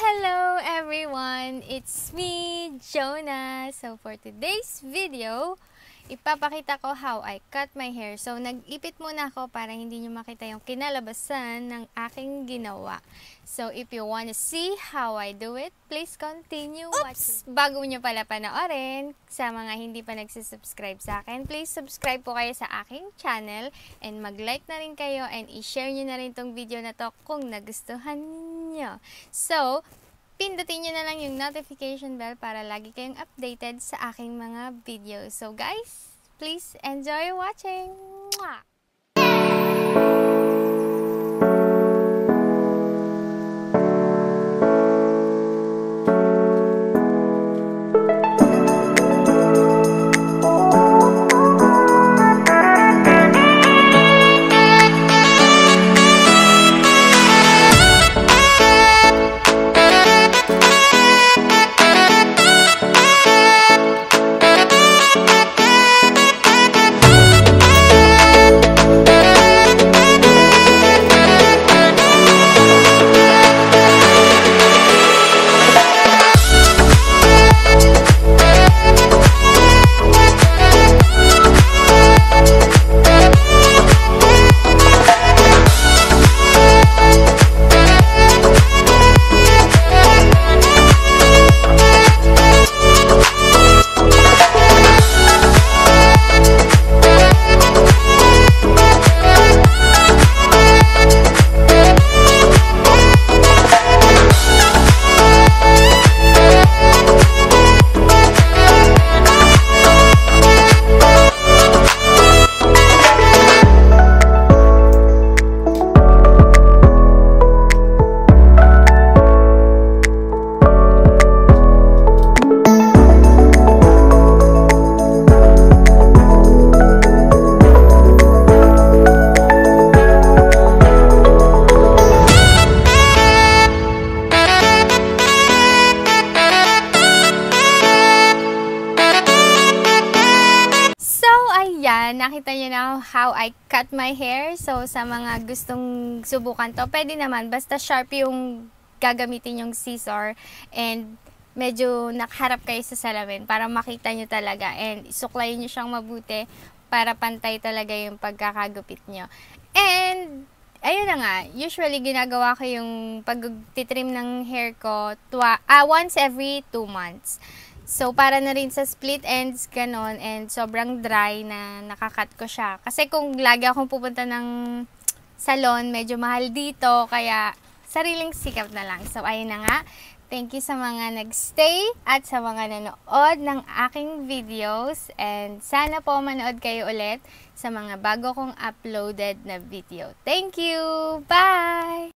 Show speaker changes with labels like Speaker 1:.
Speaker 1: Hello everyone! It's me, Jonah! So for today's video, ipapakita ko how I cut my hair. So nag-ipit muna ako para hindi nyo makita yung kinalabasan ng aking ginawa. So if you wanna see how I do it, please continue
Speaker 2: Oops!
Speaker 1: watching. Bago nyo pala panoorin, sa mga hindi pa nagsisubscribe sa akin, please subscribe po kayo sa aking channel and mag-like na rin kayo and i-share nyo na rin tong video na to kung nagustuhan nyo. So, pindutin nyo na lang yung notification bell para lagi kayong updated sa aking mga videos. So guys, please enjoy watching! Mwah! Ayan, nakita niyo na how I cut my hair. So, sa mga gustong subukan to, pwede naman, basta sharp yung gagamitin yung scissor and medyo nakaharap kayo sa salamin para makita nyo talaga and suklayin nyo siyang mabuti para pantay talaga yung pagkakagupit nyo. And, ayun na nga, usually ginagawa ko yung pag-titrim ng hair ko twa- ah, once every two months. So, para na rin sa split ends, ganon, and sobrang dry na nakakat ko siya. Kasi kung lagi akong pupunta ng salon, medyo mahal dito, kaya sariling sikap na lang. So, ayun na nga. Thank you sa mga nagstay at sa mga nanood ng aking videos. And sana po manood kayo ulit sa mga bago kong uploaded na video. Thank you! Bye!